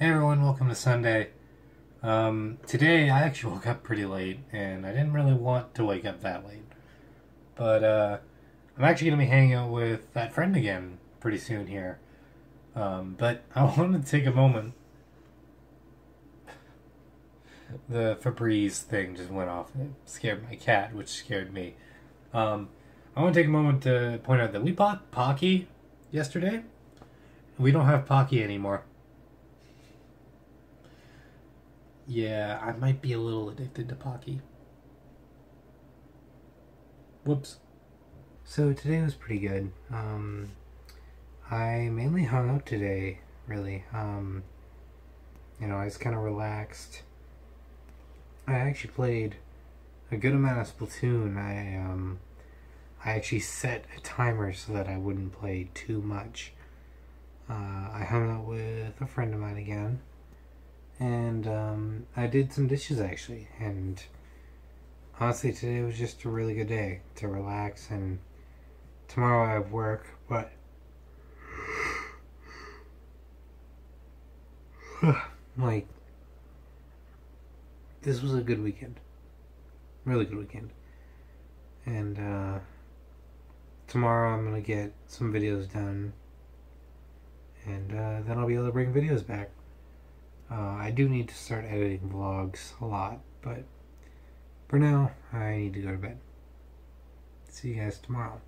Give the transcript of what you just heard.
Hey everyone, welcome to Sunday. Um, today I actually woke up pretty late, and I didn't really want to wake up that late. But uh, I'm actually going to be hanging out with that friend again pretty soon here. Um, but I wanted to take a moment. The Febreze thing just went off. It scared my cat, which scared me. Um, I want to take a moment to point out that we bought Pocky yesterday. We don't have Pocky anymore. Yeah, I might be a little addicted to Pocky. Whoops. So today was pretty good. Um, I mainly hung out today, really. Um, you know, I was kind of relaxed. I actually played a good amount of Splatoon. I um, I actually set a timer so that I wouldn't play too much. Uh, I hung out with a friend of mine again and um, I did some dishes actually. And honestly, today was just a really good day to relax. And tomorrow I have work, but like this was a good weekend, really good weekend. And uh, tomorrow I'm gonna get some videos done, and uh, then I'll be able to bring videos back. Uh, I do need to start editing vlogs a lot, but for now, I need to go to bed. See you guys tomorrow.